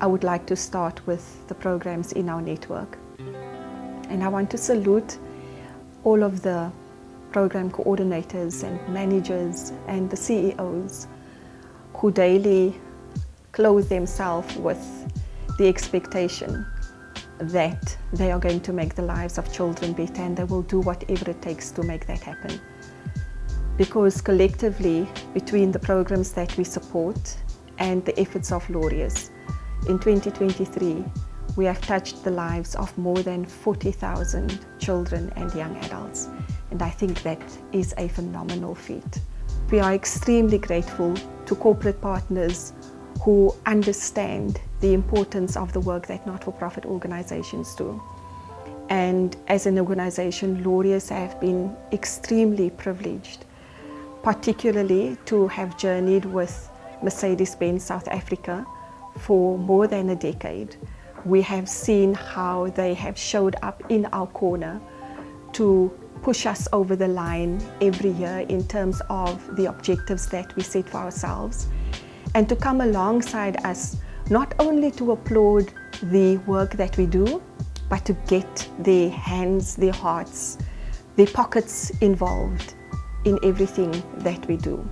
I would like to start with the programs in our network. And I want to salute all of the program coordinators and managers and the CEOs who daily clothe themselves with the expectation that they are going to make the lives of children better and they will do whatever it takes to make that happen. Because collectively, between the programs that we support and the efforts of Laureus, in 2023, we have touched the lives of more than 40,000 children and young adults. And I think that is a phenomenal feat. We are extremely grateful to corporate partners who understand the importance of the work that not-for-profit organizations do. And as an organization, Laureus have been extremely privileged, particularly to have journeyed with Mercedes-Benz South Africa for more than a decade. We have seen how they have showed up in our corner to push us over the line every year in terms of the objectives that we set for ourselves and to come alongside us not only to applaud the work that we do but to get their hands, their hearts, their pockets involved in everything that we do.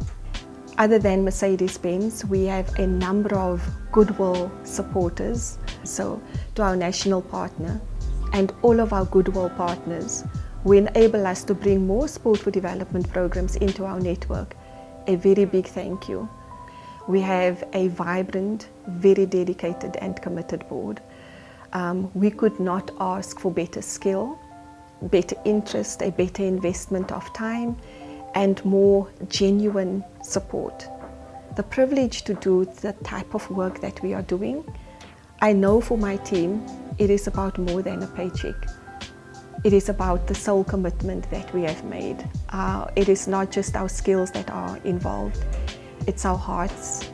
Other than Mercedes-Benz, we have a number of Goodwill supporters. So to our national partner and all of our Goodwill partners who enable us to bring more sport for development programs into our network, a very big thank you. We have a vibrant, very dedicated and committed board. Um, we could not ask for better skill, better interest, a better investment of time and more genuine support. The privilege to do the type of work that we are doing, I know for my team, it is about more than a paycheck. It is about the soul commitment that we have made. Uh, it is not just our skills that are involved it's our hearts,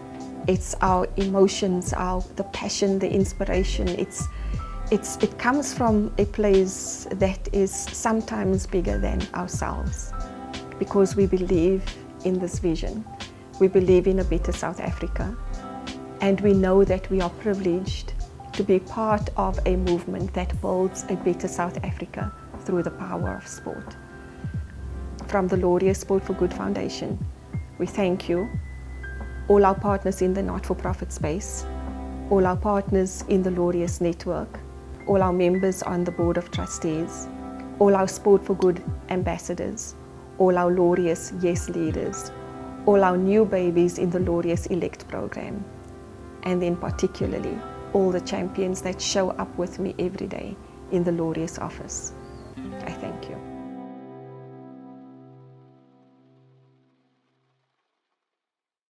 it's our emotions, our the passion, the inspiration. It's it's it comes from a place that is sometimes bigger than ourselves because we believe in this vision. We believe in a better South Africa. And we know that we are privileged to be part of a movement that builds a better South Africa through the power of sport. From the Laureus Sport for Good Foundation, we thank you all our partners in the not-for-profit space, all our partners in the Laureus network, all our members on the Board of Trustees, all our Sport for Good ambassadors, all our Laureus Yes leaders, all our new babies in the Laureus Elect program, and then particularly all the champions that show up with me every day in the Laureus office. I thank